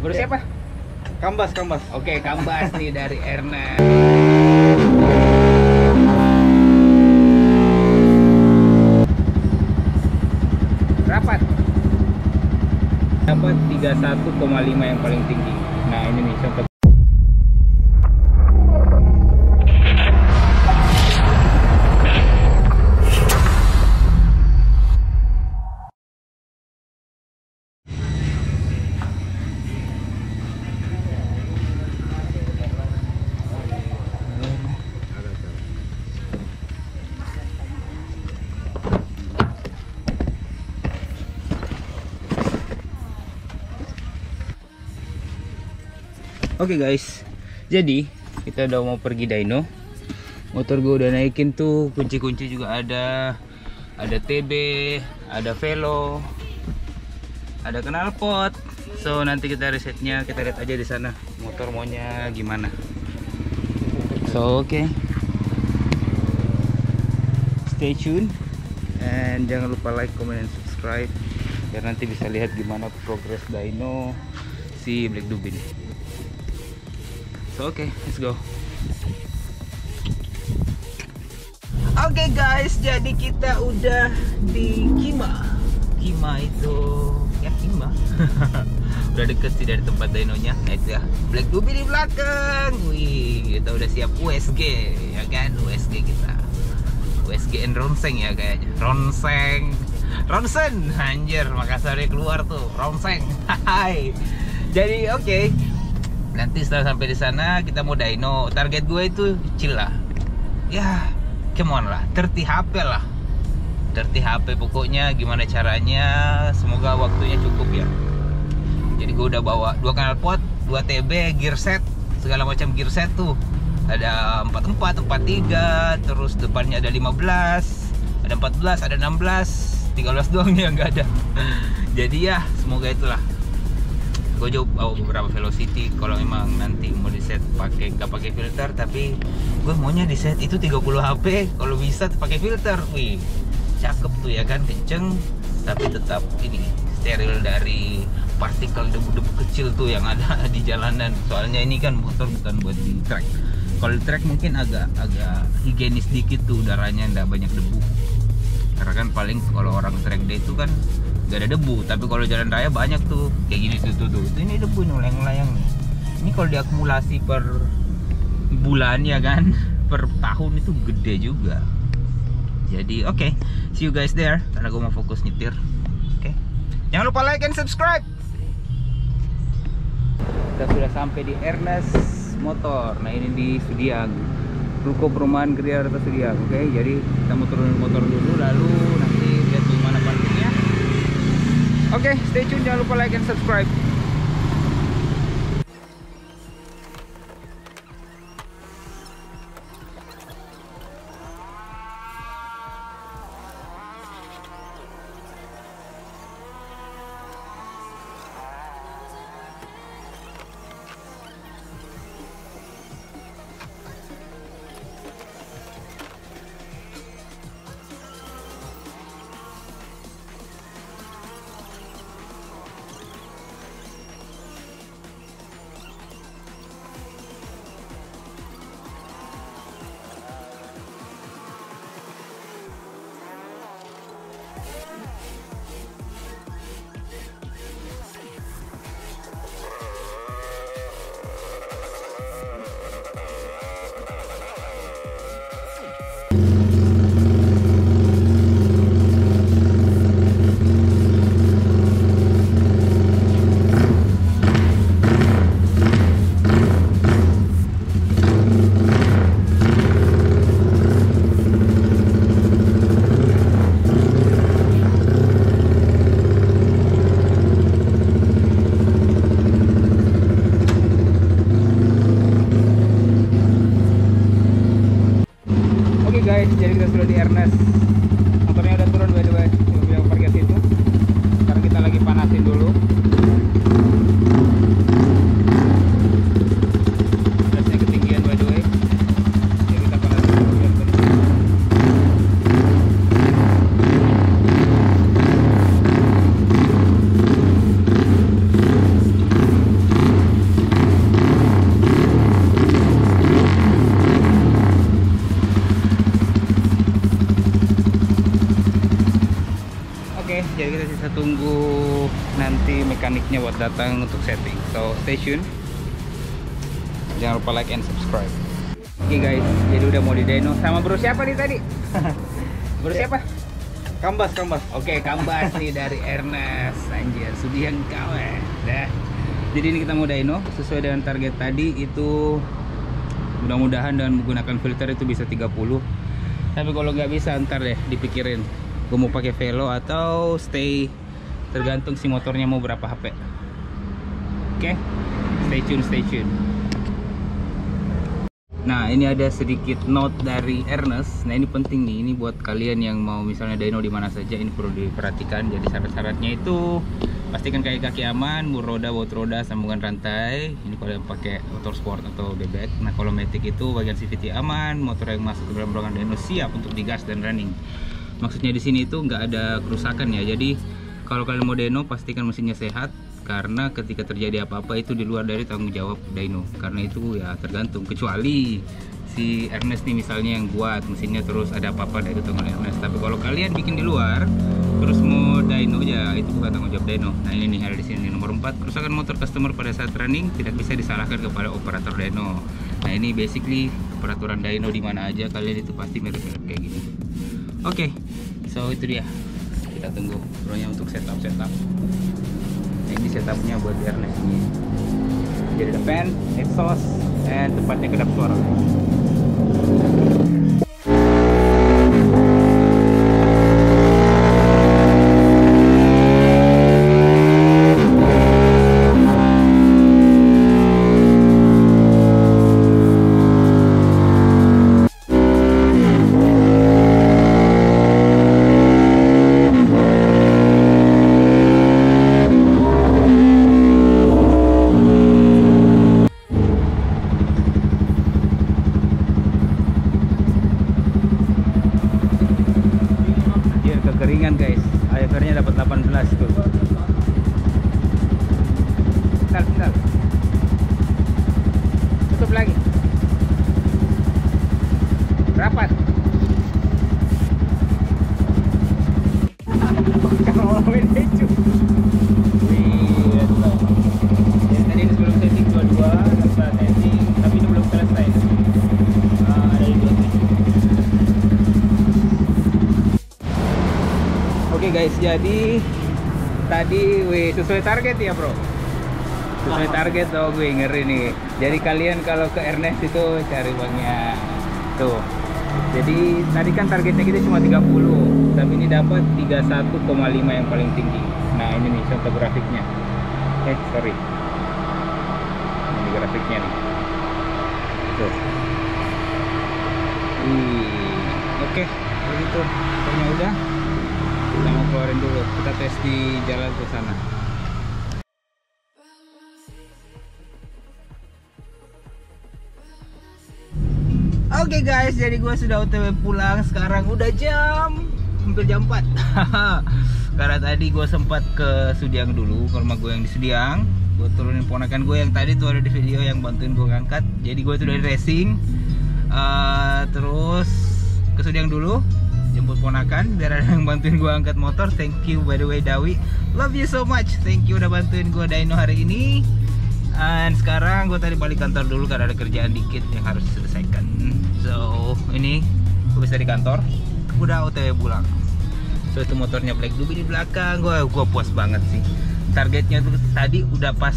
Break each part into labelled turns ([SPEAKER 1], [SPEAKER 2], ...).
[SPEAKER 1] Baru siapa?
[SPEAKER 2] Kambas, kambas.
[SPEAKER 1] Oke, kambas nih dari Erna. Rapat. Dapat 31,5 yang paling tinggi. Nah, ini nih sempat Oke guys, jadi kita udah mau pergi dyno. Motor gue udah naikin tuh, kunci-kunci juga ada. Ada TB, ada velo, ada knalpot. So nanti kita resetnya kita lihat aja di sana motor maunya gimana. So oke, okay. stay tune and jangan lupa like, comment, and subscribe biar nanti bisa lihat gimana progres dyno si Black Dubin. So oke, okay, let's go. Oke okay guys, jadi kita udah di Kima. Kima itu ya Kima. udah deket sih dari tempat dynonya. Nah itu ya, Black Dubin di belakang. Wih, kita udah siap USG ya kan, USG kita. USG and Ronseng ya kayaknya. Ronseng. Ronsen, anjir, Makassarnya keluar tuh, Ronseng. Hai. Jadi oke, okay nanti setelah sampai di sana kita mau dyno target gue itu kecil lah. Ya come on lah. 30 HP lah. 30 HP pokoknya gimana caranya semoga waktunya cukup ya. Jadi gue udah bawa dua kanal pot 2 TB gear set segala macam gear set tuh. Ada 44 43 terus depannya ada 15 ada 14 ada 16 13 doang yang nggak ada. Jadi ya semoga itulah gue juga bawa beberapa velocity. Kalau memang nanti mau di set pakai nggak pakai filter tapi gue maunya di set itu 30 HP kalau bisa pakai filter. Wih cakep tuh ya kan kenceng tapi tetap ini steril dari partikel debu-debu kecil tuh yang ada di jalanan. Soalnya ini kan motor bukan buat di track. Kalau di track mungkin agak agak higienis dikit tuh udaranya nggak banyak debu. Karena kan paling kalau orang track day itu kan gak ada debu. Tapi kalau jalan raya banyak tuh. Kayak gini tuh tuh, tuh. ini debu nih layang nih. Ini kalau diakumulasi per bulan ya kan per tahun itu gede juga. Jadi oke. Okay, see you guys there. Karena gue mau fokus nyetir. Oke. Okay. jangan lupa like and subscribe. Kita sudah sampai di Ernest Motor. Nah ini di Sudiang. Ruko perumahan Geria Sudiang. Oke okay? jadi kita mau turun motor dulu lalu nanti lihat gimana parkirnya Oke, okay, stay tune. Jangan lupa like and subscribe. Jadi kita bisa tunggu nanti mekaniknya buat datang untuk setting. So, stay tune. Jangan lupa like and subscribe. Oke guys, jadi udah mau di dyno sama bro siapa nih tadi? bro siapa?
[SPEAKER 2] Kambas, kambas.
[SPEAKER 1] Oke, kambas nih dari Ernest. Anjir, Sudiang kawan. Dah. Jadi ini kita mau dyno sesuai dengan target tadi itu mudah-mudahan dengan menggunakan filter itu bisa 30. Tapi kalau nggak bisa ntar deh dipikirin. Gue mau pakai velo atau stay tergantung si motornya mau berapa HP. Oke. Stay tune, stay tune. Nah ini ada sedikit note dari Ernest. Nah ini penting nih, ini buat kalian yang mau misalnya dyno di mana saja ini perlu diperhatikan. Jadi syarat-syaratnya itu pastikan kayak kaki aman, roda, baut roda, sambungan rantai. Ini kalau yang pakai motor sport atau bebek. Nah kalau matic itu bagian CVT aman, motor yang masuk ke dalam ruangan dyno siap untuk digas dan running. Maksudnya di sini itu nggak ada kerusakan ya. Jadi kalau kalian mau dyno pastikan mesinnya sehat. Karena ketika terjadi apa-apa itu di luar dari tanggung jawab dyno karena itu ya tergantung. Kecuali si Ernest nih misalnya yang buat mesinnya terus ada apa-apa dari tanggung Ernest. Tapi kalau kalian bikin di luar terus mau dyno ya itu bukan tanggung jawab dyno nah ini nih ada di sini nomor 4 kerusakan motor customer pada saat running tidak bisa disalahkan kepada operator dyno nah ini basically peraturan dyno di mana aja kalian itu pasti mirip-mirip kayak gini oke. So itu dia. Kita tunggu bronya untuk setup setup nah, ini setupnya buat Ernest ini. Jadi ada fan, exhaust, and tempatnya kedap suara Ah, Ada di 27 Oke guys, jadi tadi wih sesuai target ya bro. Sesuai target tuh gue ngeri nih. Jadi kalian kalau ke Ernest itu cari uangnya tuh. Jadi tadi kan targetnya kita cuma 30, tapi ini dapat 31,5 yang paling tinggi. Nah ini nih contoh grafiknya. Eh sorry, ini grafiknya nih. Tuh. Oke, begitu. Pokoknya udah kita mau keluarin dulu kita tes di jalan ke sana Oke guys, jadi gue sudah otw pulang. Sekarang udah jam hampir jam 4 Karena tadi gue sempat ke Sudiang dulu, ke rumah gue yang di Sudiang. Gue turunin ponakan gue yang tadi tuh ada di video yang bantuin gue ngangkat. Jadi gue itu dari racing. Eh, terus ke Sudiang dulu, jemput ponakan biar ada yang bantuin gue angkat motor. Thank you by the way Dawi. Love you so much. Thank you udah bantuin gue dyno hari ini. Dan sekarang gue tadi balik kantor dulu karena ada kerjaan dikit yang harus diselesaikan. So ini gue bisa di kantor, udah OTW pulang. So itu motornya Black Ruby di belakang, gue gue puas banget sih. Targetnya tuh tadi udah pas,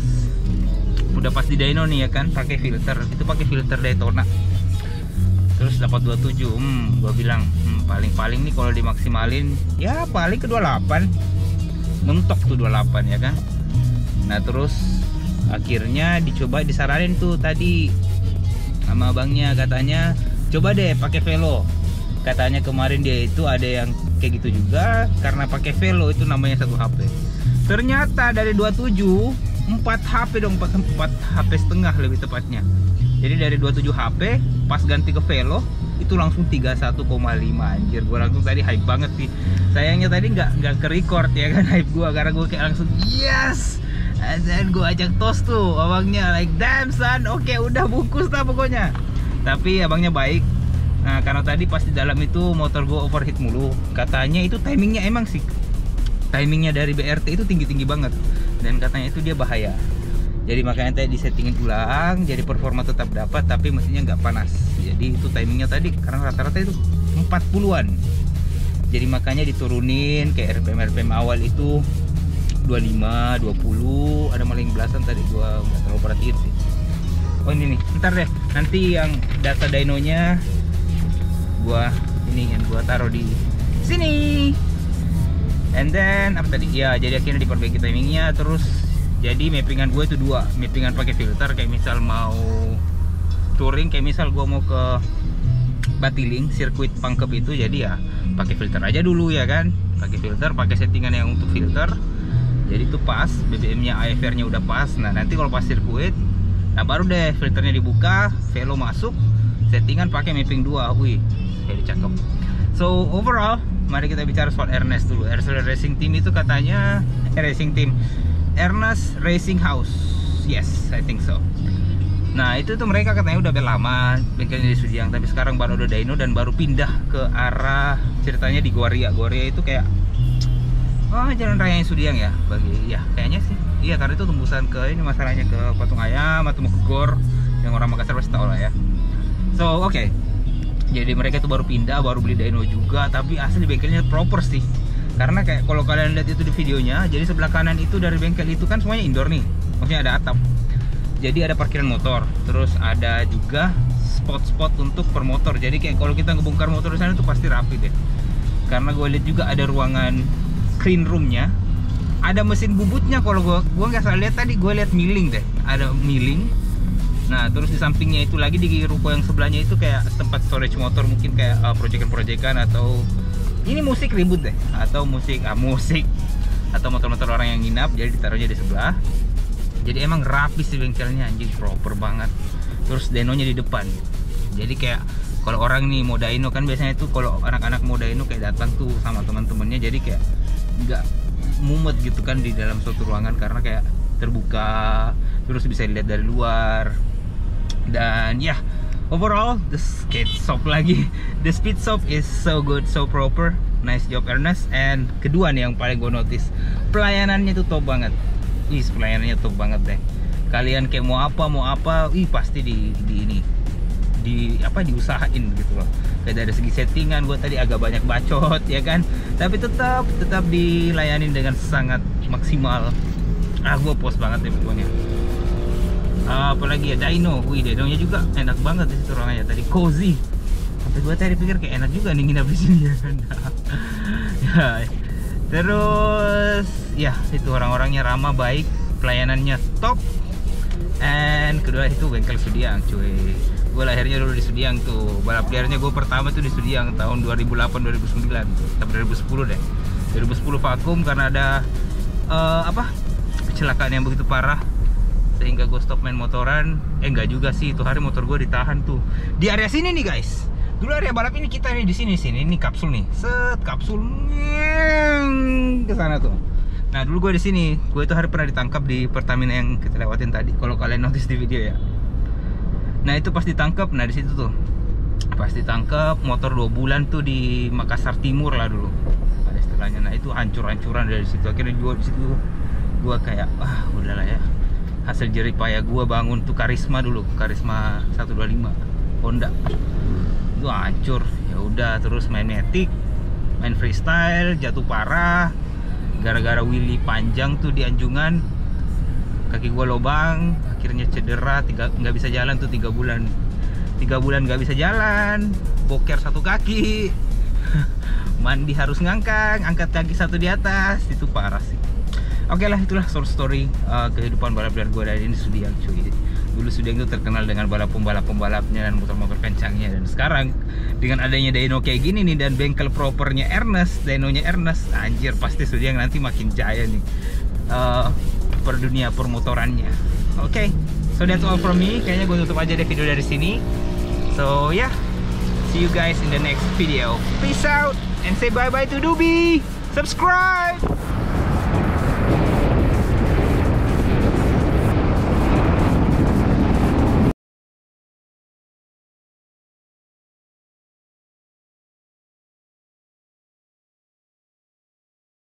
[SPEAKER 1] udah pas di dyno nih ya kan, pakai filter. Itu pakai filter Daytona. Terus dapat 27, hmm, gue bilang hmm, paling-paling nih kalau dimaksimalin ya paling ke 28 mentok tuh 28 ya kan nah terus akhirnya dicoba disaranin tuh tadi sama abangnya katanya coba deh pakai velo. Katanya kemarin dia itu ada yang kayak gitu juga karena pakai velo itu namanya satu HP ternyata dari 27 4 HP dong 4, 4 HP setengah lebih tepatnya. Jadi dari 27 HP pas ganti ke velo itu langsung 31,5 anjir. Gua langsung tadi hype banget sih. Sayangnya tadi nggak nggak ke record ya kan hype gua karena gua kayak langsung yes and then gua ajak tos tuh abangnya like damn son oke udah bungkus lah pokoknya. Tapi abangnya baik. Nah karena tadi pas di dalam itu motor gua overheat mulu katanya itu timingnya emang sih. Timingnya dari BRT itu tinggi-tinggi banget. Dan katanya itu dia bahaya. Jadi makanya tadi disettingin ulang jadi performa tetap dapat tapi mesinnya nggak panas. Jadi itu timingnya tadi karena rata-rata itu 40-an jadi makanya diturunin kayak RPM RPM awal itu 25 20 ada maling belasan tadi gua nggak terlalu perhatiin sih. Oh ini nih ntar deh. Nanti yang data dynonya gua ini yang gua taruh di sini. And then apa tadi? Ya jadi akhirnya diperbaiki timingnya. Terus jadi mappingan gue itu dua. Mappingan pakai filter kayak misal mau touring kayak misal gue mau ke Batiling sirkuit Pangkep itu jadi ya pakai filter aja dulu ya kan? Pakai filter pakai settingan yang untuk filter jadi itu pas BBM nya AFR nya udah pas nah nanti kalau pas sirkuit nah baru deh filternya dibuka velo masuk settingan pakai mapping 2 wih jadi cakep so overall mari kita bicara soal Ernest dulu Ernest Racing Team itu katanya eh, Racing Team Ernest Racing House. Yes, I think so. Nah itu tuh mereka katanya udah lama bengkelnya di Sudiang tapi sekarang baru ada Dino dan baru pindah ke arah ceritanya di Goria. Goria itu kayak oh jalan raya yang Sudiang ya? Bagi ya kayaknya sih. Iya karena itu tembusan ke ini masalahnya ke Patung Ayam atau ke Gor yang orang Makassar pasti tahu lah ya. So oke. Okay. jadi mereka itu baru pindah baru beli Dino juga tapi asli bengkelnya proper sih. Karena kayak kalau kalian lihat itu di videonya jadi sebelah kanan itu dari bengkel itu kan semuanya indoor nih. Maksudnya ada atap. Jadi ada parkiran motor. Terus ada juga spot-spot untuk per motor jadi kayak kalau kita ngebongkar motor di sana itu pasti rapi deh. Karena gue lihat juga ada ruangan clean roomnya ada mesin bubutnya kalau gue gue nggak salah lihat tadi gue lihat milling deh ada milling. Nah terus di sampingnya itu lagi di ruko yang sebelahnya itu kayak tempat storage motor mungkin kayak uh, proyekan-proyekan atau ini musik ribut deh atau musik ah, musik atau motor-motor orang yang nginap jadi ditaruhnya di sebelah. Jadi emang rapi sih bengkelnya anjing proper banget. Terus denonya di depan. Jadi kayak kalau orang nih mau dino kan biasanya itu kalau anak-anak mau dino kayak datang tuh sama teman-temannya jadi kayak nggak mumet gitu kan di dalam suatu ruangan karena kayak terbuka terus bisa dilihat dari luar. Dan ya yeah, overall the skate shop lagi. The speed shop is so good so proper. Nice job Ernest. And kedua nih yang paling gue notice pelayanannya tuh top banget. Ih pelayanannya top banget deh. Kalian kayak mau apa mau apa ih pasti di di ini di apa diusahain gitu loh. Kayak dari segi settingan gue tadi agak banyak bacot ya kan? Tapi tetap tetap dilayanin dengan sangat maksimal. Ah gue post banget nih pokoknya. Uh, apalagi ya Dino wih Dino nya juga enak banget di situ ruangannya tadi. Cozy. Tapi gue tadi pikir kayak enak juga nih nginap di sini. Ya kan ya terus ya itu orang-orangnya ramah baik. Pelayanannya top. And kedua itu bengkel Sudiang cuy gue lahirnya dulu di Sudiang tuh. Balap liarnya gue pertama tuh di Sudiang tahun 2008 2009 sampai 2010 deh. 2010 vakum karena ada uh, apa kecelakaan yang begitu parah. Sehingga gue stop main motoran. Eh enggak juga sih itu hari motor gue ditahan tuh. Di area sini nih guys. Dulu area balap ini kita nih di sini sini. Ini kapsul nih. Set kapsul ke sana tuh. Nah dulu gue di sini. Gue itu hari pernah ditangkap di Pertamina yang kita lewatin tadi kalau kalian notice di video ya nah itu pas ditangkap nah di situ tuh. Pas ditangkap motor dua bulan tuh di Makassar Timur lah dulu. Ada istilahnya. Nah itu hancur-hancuran dari situ. Akhirnya gue di situ gue kayak ah udahlah ya. Hasil jerih payah gue bangun tuh karisma dulu karisma 125 Honda. Itu hancur. Ya udah terus main metik main freestyle jatuh parah. Gara-gara Willy panjang tuh di anjungan kaki gue lobang akhirnya cedera tiga nggak bisa jalan tuh tiga bulan. Tiga bulan nggak bisa jalan boker satu kaki. Mandi harus ngangkang angkat kaki satu di atas. Itu parah sih. Oke lah itulah short story uh, kehidupan balap liar gue dari ini Sudiang cuy. Dulu Sudiang itu terkenal dengan balap pembalap pembalapnya dan motor-motor kencangnya dan sekarang dengan adanya dyno kayak gini nih dan bengkel propernya Ernest dynonya Ernest anjir pasti Sudiang nanti makin jaya nih. Uh, per dunia permotorannya. Oke okay, so that's all from me. Kayaknya gue tutup aja deh video dari sini. So yeah. See you guys in the next video. Peace out and say bye bye to Dubi subscribe